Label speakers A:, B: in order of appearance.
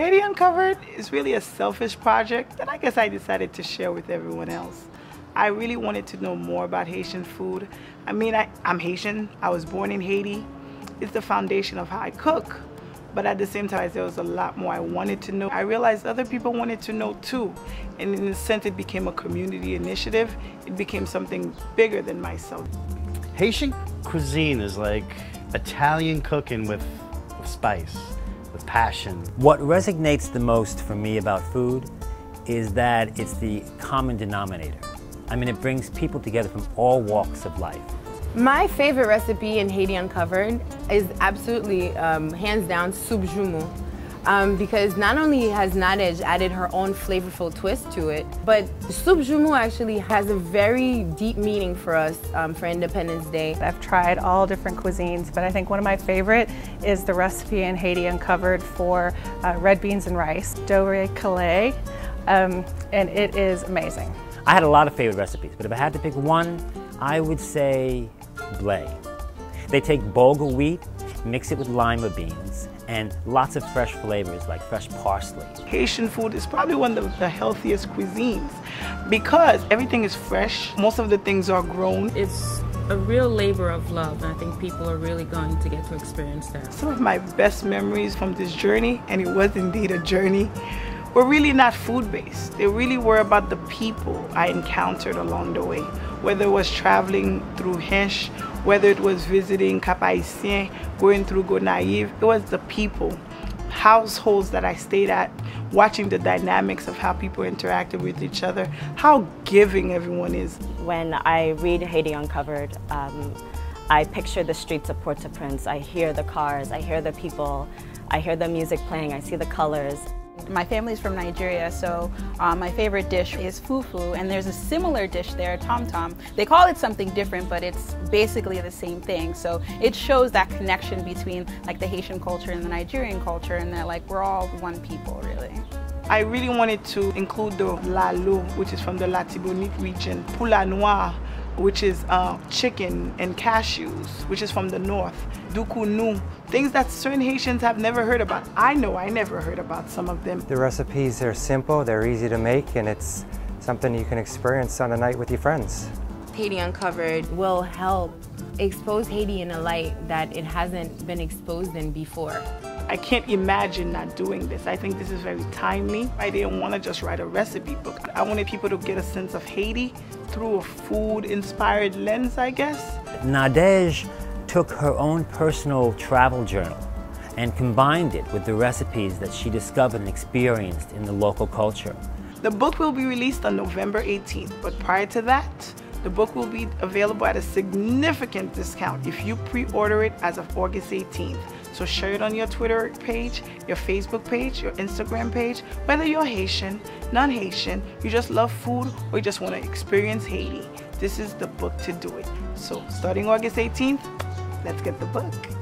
A: Haiti Uncovered is really a selfish project that I guess I decided to share with everyone else. I really wanted to know more about Haitian food. I mean, I, I'm Haitian. I was born in Haiti. It's the foundation of how I cook. But at the same time, there was a lot more I wanted to know. I realized other people wanted to know too. And in a sense, it became a community initiative. It became something bigger than myself.
B: Haitian cuisine is like Italian cooking with, with spice, with passion.
C: What resonates the most for me about food is that it's the common denominator. I mean, it brings people together from all walks of life.
D: My favorite recipe in Haiti Uncovered is absolutely, um, hands down, soup joumou. Um, because not only has Nadege added her own flavorful twist to it, but soup joumou actually has a very deep meaning for us um, for Independence Day.
E: I've tried all different cuisines, but I think one of my favorite is the recipe in Haiti Uncovered for uh, red beans and rice, diri kole, um, and it is amazing.
C: I had a lot of favorite recipes, but if I had to pick one, I would say blé. They take bulgur wheat, mix it with lima beans, and lots of fresh flavors like fresh parsley.
A: Haitian food is probably one of the healthiest cuisines because everything is fresh. Most of the things are grown.
F: It's a real labor of love, and I think people are really going to get to experience that.
A: Some of my best memories from this journey, and it was indeed a journey, were really not food based. They really were about the people I encountered along the way. Whether it was traveling through Hinche, whether it was visiting Cap Haitien, going through Gonaïve, it was the people. Households that I stayed at, watching the dynamics of how people interacted with each other, how giving everyone is.
G: When I read Haiti Uncovered, um, I picture the streets of Port-au-Prince. I hear the cars, I hear the people, I hear the music playing, I see the colors.
H: My family's from Nigeria, so um, my favorite dish is fufu, and there's a similar dish there, tom tom. They call it something different, but it's basically the same thing. So it shows that connection between like the Haitian culture and the Nigerian culture, and that like we're all one people, really.
A: I really wanted to include the lalo, which is from the Latibonite region, poul ak nwa, which is uh, chicken and cashews, which is from the north, dukunu, things that certain Haitians have never heard about. I know I never heard about some of them.
I: The recipes are simple, they're easy to make, and it's something you can experience on a night with your friends.
D: Haiti Uncovered will help expose Haiti in a light that it hasn't been exposed in before.
A: I can't imagine not doing this. I think this is very timely. I didn't want to just write a recipe book. I wanted people to get a sense of Haiti through a food-inspired lens, I guess.
C: Nadege took her own personal travel journal and combined it with the recipes that she discovered and experienced in the local culture.
A: The book will be released on November 18th, but prior to that, the book will be available at a significant discount if you pre-order it as of August 18th. So share it on your Twitter page, your Facebook page, your Instagram page, whether you're Haitian, non-Haitian, you just love food, or you just want to experience Haiti. This is the book to do it. So starting August 18th, let's get the book.